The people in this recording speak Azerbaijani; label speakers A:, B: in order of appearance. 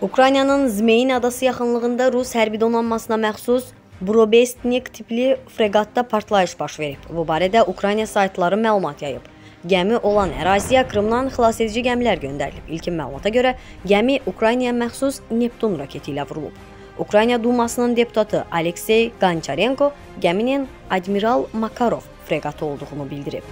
A: Ukraynanın Zmeyin adası yaxınlığında Rus hərbi donanmasına məxsus Brobestnik tipli freqatda partlayış baş verib. Bu barədə Ukrayna saytları məlumat yayıb. Gəmi olan əraziyə Krımdan xilasedici gəmilər göndərilib. İlkin məlumata görə gəmi Ukraynaya məxsus Neptun raketi ilə vurulub. Ukrayna Dumasının deputatı Aleksey Qançarenko gəminin Admiral Makarov freqatı olduğunu bildirib.